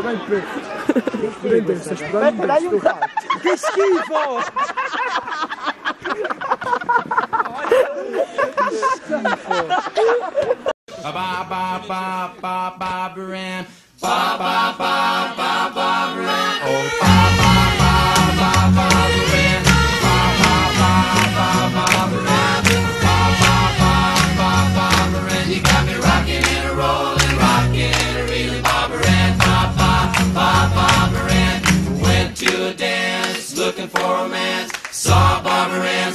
sperare in prezzo. Prende, sta. Che schifo! Ba ba ba ba ba ba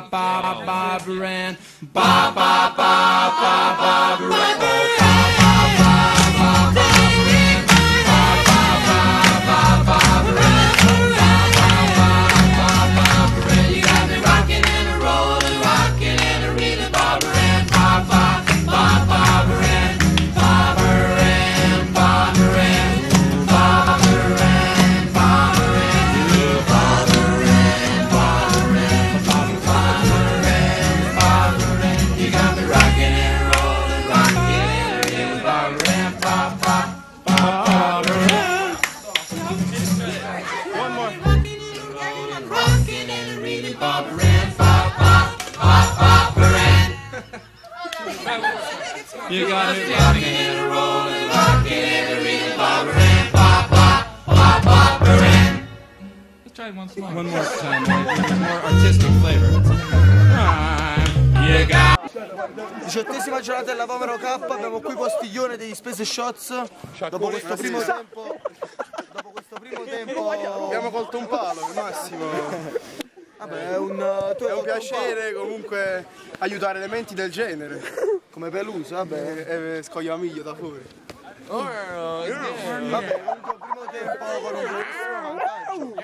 ba ba Bob Ran. Ba ba ba ba Bob Ran. You got me rocking and rolling, rocking and reeling, Bobber and Baba, Baba, and Let's try it once more. One more time, with more artistic flavor. Ah, Diciottesima giornata della Vomero K, abbiamo qui Postiglione degli Space Shots. Dopo questo primo tempo. Dopo questo primo tempo. Abbiamo colto un palo, Massimo. Vabbè, è un. È un piacere comunque aiutare elementi del genere. Come Pelusa, vabbè. E, e scogliamiglio da fuori. Vabbè, comunque primo tempo con un vantaggio.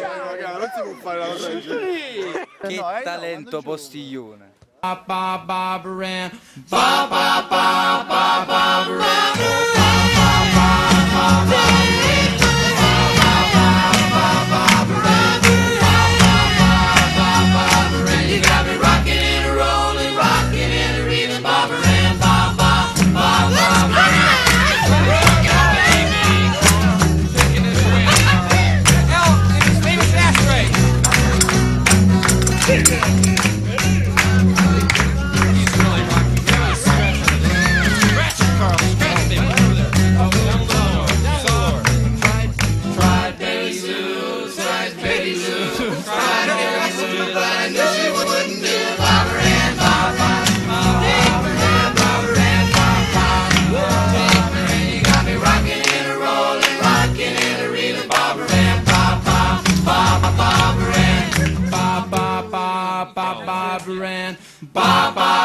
Raga, non si può fare la cosa del genere. Che No, eh, talento postiglione. Ba ba ba Yeah.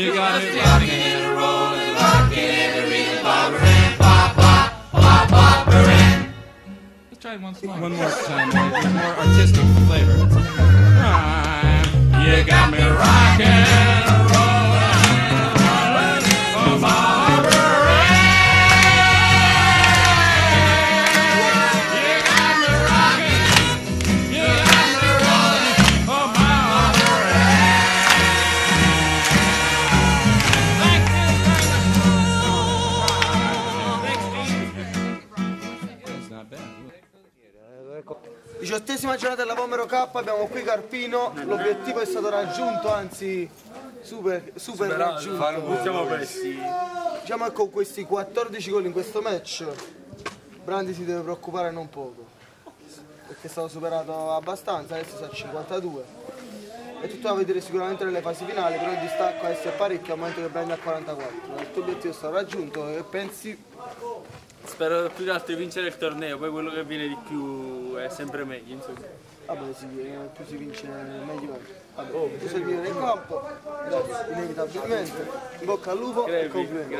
You got me rocking and rolling, rocking and reading, Barbara Ann. Ba, ba, ba, Barbara Ann. Let's try it once more. One more time, with a more artistic flavor. Ah, you got me rocking Diciottesima giornata della Vomero K, abbiamo qui Carpino, l'obiettivo è stato raggiunto, anzi super, super raggiunto. Siamo questi. Diciamo che con questi 14 gol in questo match, Brandi si deve preoccupare non poco, perché è stato superato abbastanza, adesso sta a 52. E tutto da vedere sicuramente nelle fasi finali, però il distacco adesso è parecchio al momento che Brandi è a 44. Il tuo obiettivo è stato raggiunto e pensi Spero più che altro di vincere il torneo, poi quello che viene di più è sempre meglio, insomma. Vabbè sì, eh, più si vince meglio è. Vabbè, tu sei nel campo, inevitabilmente. In bocca al lupo e complimenti.